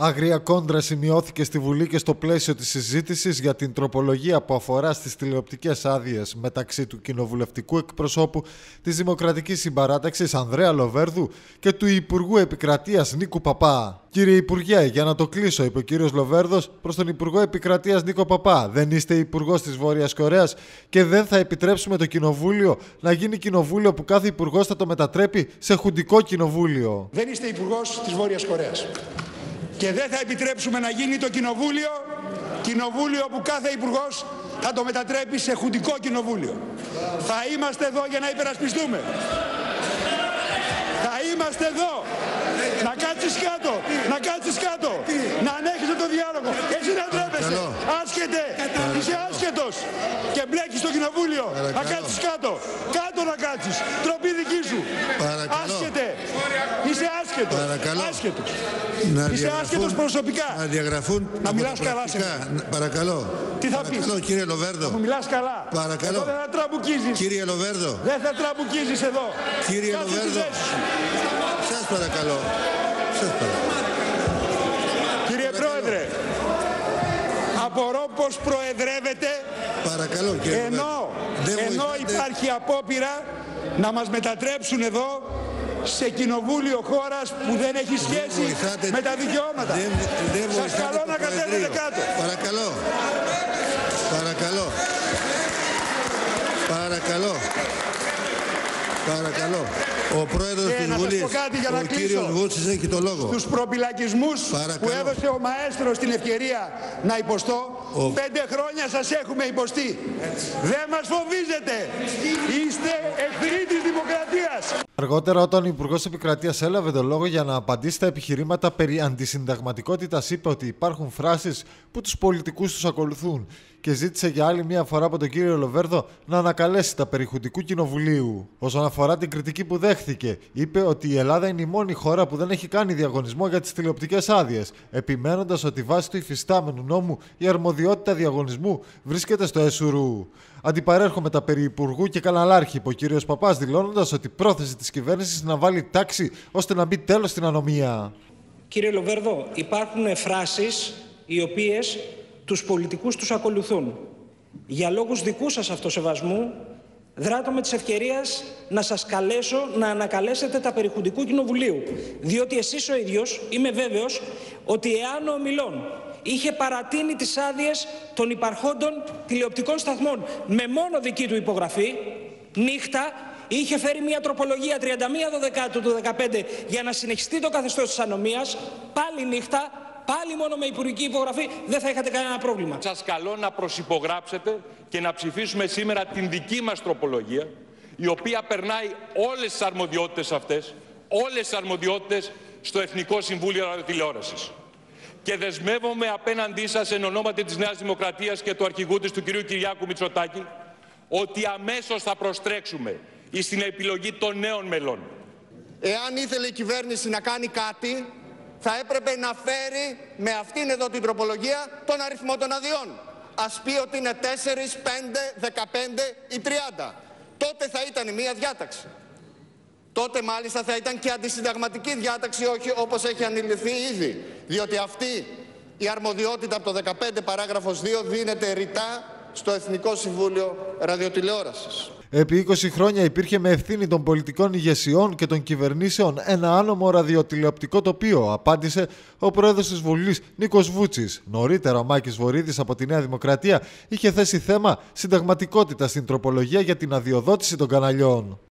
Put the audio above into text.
Άγρια κόντρα σημειώθηκε στη Βουλή και στο πλαίσιο της συζήτησης για την τροπολογία που αφορά στις τηλεοπτικές άδειες μεταξύ του κοινοβουλευτικού εκπροσώπου της Δημοκρατικής Συμπαράταξης Ανδρέα Λοβέρδου και του Υπουργού Επικρατείας Νίκου Παπά. Κύριε Υπουργέ, για να το κλείσω, είπε ο κύριος Λοβέρδος προς τον Υπουργό Επικρατείας Νίκο Παπά. Δεν είστε Υπουργός της Βόρειας Κορέας και δεν θα επιτρέψουμε το κοινοβούλιο να γίνει κοινοβούλιο που κάθε Υπουργός θα το μετατρέπει σε χουντικό κοινοβούλιο. Δεν είστε Υπουργός της Βόρειας Κορέας και δεν θα επιτρέψουμε να γίνει το κοινοβούλιο, κοινοβούλιο που κάθε υπουργός θα το μετατρέπει σε χουντικό κοινοβούλιο. Θα είμαστε εδώ για να υπερασπιστούμε. Θα είμαστε εδώ. Να κάτσεις κάτω, να κάτσεις κάτω, να ανέχεσαι το διάλογο. Έτσι να ντρέπεσαι. Άσχετε, είσαι άσχετος και μπλέκεις στο κοινοβούλιο. Να κάτσεις κάτω, κάτω να κάτσεις. Τροπή δική σου. Άσχετε, είσαι άσχετος. Άσχετος. Να Είσαι άσχετος προσωπικά. Να διαγραφούν Να μιλάς καλά σε πρακτικά. Παρακαλώ. Τι θα Παρακαλώ, πεις; κύριε Λοβέρδο. Μου μιλάς καλά. Παρακαλώ. Εδώ δεν θα τραμπουκίζεις. Κύριε Λοβέρδο. Δεν θα τραμπουκίζεις εδώ. Κύριε Κάτσε στη Λοβέρδο. θέση σου. Σας παρακαλώ. Σας παρακαλώ. Κύριε Πρόεδρε, απορώ πως προεδρεύετε Παρακαλώ, κύριε ενώ, Λοβέρδο. Δεν ενώ βοηθάτε. υπάρχει απόπειρα να μας μετατρέψουν εδώ σε κοινοβούλιο χώρας που δεν έχει σχέση βοηθάτε- με τα δικαιώματα. Δεν, δεν Σας βοηθάτε καλώ το να κατέβετε Προεδρείο. κάτω. Παρακαλώ. Παρακαλώ. Παρακαλώ. Παρακαλώ. Ο πρόεδρος Και της να σας Βουλής, πω κάτι για να ο κλείσω. κύριος Βούτσης έχει το λόγο. Τους προπυλακισμούς Παρακαλώ. που έδωσε ο Μαέστρος την ευκαιρία να υποστώ, Ο- πέντε χρόνια σας έχουμε υποστεί. Δεν μας φοβίζετε. Είστε εχθροί της δημοκρατίας. Αργότερα, όταν ο Υπουργός Επικρατείας έλαβε τον λόγο για να απαντήσει στα επιχειρήματα περί αντισυνταγματικότητας, είπε ότι υπάρχουν φράσεις που τους πολιτικούς τους ακολουθούν και ζήτησε για άλλη μία φορά από τον κύριο Λοβέρδο να ανακαλέσει τα περιχουντικού κοινοβουλίου. Όσον αφορά την κριτική που δέχθηκε, είπε ότι η Ελλάδα είναι η μόνη χώρα που δεν έχει κάνει διαγωνισμό για τις τηλεοπτικές άδειες, επιμένοντας ότι βάσει του υφιστάμενου νόμου η αρμοδιότητα διαγωνισμού βρίσκεται στο ΕΣΟΥΡΟΥ. Αντιπαρέρχομαι τα περί Υπουργού και Καναλάρχη, είπε ο κύριος Παπάς, δηλώνοντας ότι πρόθεση της κυβέρνησης να βάλει τάξη ώστε να μπει τέλος στην ανομία. Κύριε Λοβέρδο, υπάρχουν φράσεις οι οποίες τους πολιτικούς τους ακολουθούν. Για λόγους δικούς σας αυτοσεβασμού, δράτω με της ευκαιρίας να σας καλέσω να ανακαλέσετε τα περιχουντικού κοινοβουλίου. Διότι εσείς ο ίδιος, είμαι βέβαιος, ότι εάν ο Μιλών είχε παρατείνει τις άδειες των υπαρχόντων τηλεοπτικών σταθμών με μόνο δική του υπογραφή, νύχτα είχε φέρει μια τροπολογία 31 Δεκάτου του 2015 για να συνεχιστεί το καθεστώς της ανομίας, πάλι νύχτα, πάλι μόνο με υπουργική υπογραφή, δεν θα είχατε κανένα πρόβλημα. Σας καλώ να προσυπογράψετε και να ψηφίσουμε σήμερα την δική μας τροπολογία, η οποία περνάει όλες τις αρμοδιότητες αυτές, όλες τις αρμοδιότητες στο Εθνικό Συμβούλιο Ραδιοτηλεόρασης. Και δεσμεύομαι απέναντί σας εν ονόματι της Νέας Δημοκρατίας και του αρχηγού της, του κυρίου Κυριάκου Μητσοτάκη, ότι αμέσως θα προστρέξουμε στην επιλογή των νέων μελών. Εάν ήθελε η κυβέρνηση να κάνει κάτι, θα έπρεπε να φέρει με αυτήν εδώ την τροπολογία τον αριθμό των αδειών. Ας πει ότι είναι 4, 5, 15 ή 30. Τότε θα ήταν μία διάταξη. Τότε μάλιστα θα ήταν και αντισυνταγματική διάταξη, όχι όπως έχει ανηλυθεί ήδη. Διότι αυτή η αρμοδιότητα από το 15 παράγραφος 2 δίνεται ρητά στο Εθνικό Συμβούλιο Ραδιοτηλεόρασης. Επί 20 χρόνια υπήρχε με ευθύνη των πολιτικών ηγεσιών και των κυβερνήσεων ένα άνομο ραδιοτηλεοπτικό τοπίο, απάντησε ο πρόεδρος της Βουλής Νίκος Βούτσης. Νωρίτερα, ο Μάκης Βορύδης από τη Νέα Δημοκρατία είχε θέσει θέμα συνταγματικότητα στην τροπολογία για την αδειοδότηση των καναλιών.